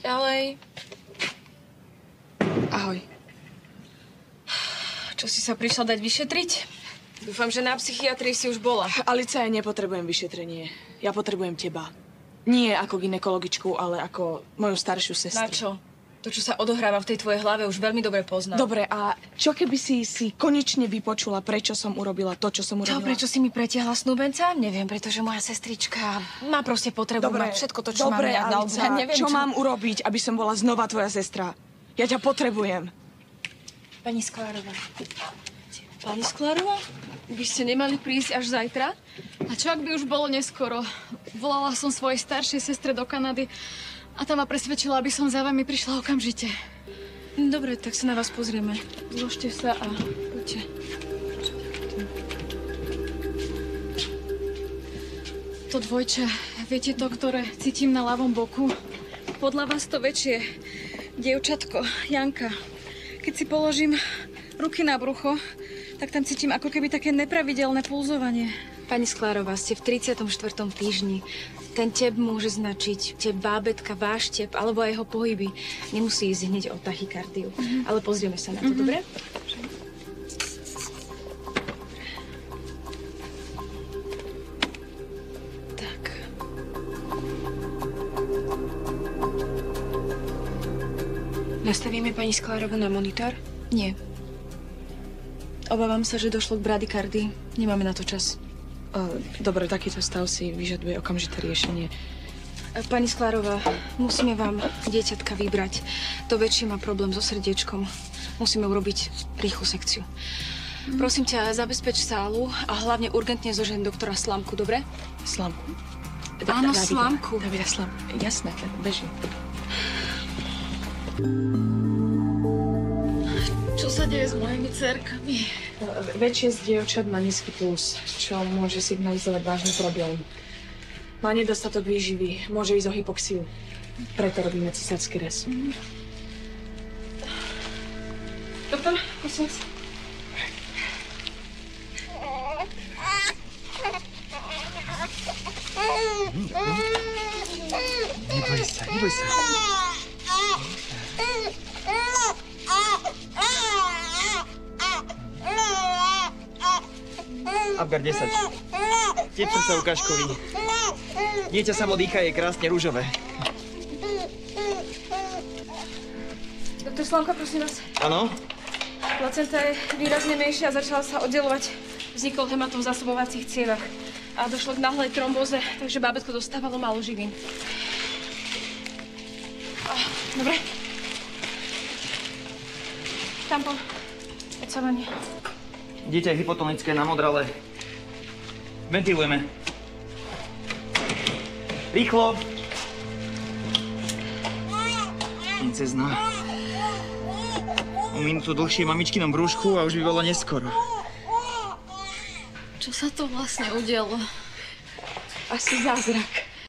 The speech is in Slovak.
Ďalej. Ahoj. Čo si sa prišla dať vyšetriť? Dúfam, že na psychiatrii si už bola. Alice, ja nepotrebujem vyšetrenie. Ja potrebujem teba. Nie ako ginekologičku, ale ako moju staršiu sestru. Na čo? To, čo sa odohráva v tej tvojej hlave, už veľmi dobre poznám. Dobre, a čo keby si si konečne vypočula, prečo som urobila to, čo som Čo, urobila? prečo si mi pretiahla snúbenca? Neviem, pretože moja sestrička má proste potrebu Dobre, mať všetko to, čo dobre, mám ja Alica, neviem, čo, mám urobiť, aby som bola znova tvoja sestra? Ja ťa potrebujem. Pani Sklárová. Pani Sklárová? By ste nemali prísť až zajtra? A čo ak by už bolo neskoro? Volala som svojej staršej sestre do Kanady a tá ma presvedčila, aby som za vami prišla okamžite. Dobre, tak sa na vás pozrieme. Zložte sa a poďte. To dvojče, viete to, ktoré cítim na ľavom boku? Podľa vás to väčšie. Dievčatko, Janka. Keď si položím ruky na brucho, tak tam cítim ako keby také nepravidelné pulzovanie. Pani Sklárová, ste v 34. týždni. Ten tep môže značiť tep bábetka, váš tep, alebo aj jeho pohyby. Nemusí ísť hneď o tachykardiu. Ale pozrieme sa na to, dobre? Tak. Nastavíme pani Sklárovu na monitor? Nie. Obávam sa, že došlo k bradykardii. Nemáme na to čas. Uh, dobre, takýto stav si vyžaduje okamžité riešenie. Pani Sklárová, musíme vám dieťatka vybrať. To väčšie má problém so srdiečkom. Musíme urobiť rýchlu sekciu. Prosím ťa, zabezpeč sálu a hlavne urgentne zožen doktora Slamku, dobre? Slamku? Áno, Davida, Slamku. Davida, Slam. Jasné, beží. Čo sa deje s mojimi cerkami? Väčšie z dievčat má nízky puls, čo môže signalizovať vážny problém. Má nedostatok výživy, môže ísť o hypoxiu. Preto robíme cisársky rez. Doktor, prosím vás. Neboj sa, neboj sa. Abgar 10. Tep srdca ukážkový. Dieťa samo dýcha, je krásne rúžové. Doktor Slamka, prosím vás. Áno? Placenta je výrazne menšia a začala sa oddelovať. Vznikol hematom v zásobovacích cievach. A došlo k náhlej trombóze, takže bábätko dostávalo málo živín. Dobre. Tampon. Odsávanie. Dieťa je hypotonické na modrale. Ventilujeme. Rýchlo. Princezna. O minútu dlhšie mamičkinom brúšku a už by bolo neskoro. Čo sa to vlastne udialo? Asi zázrak.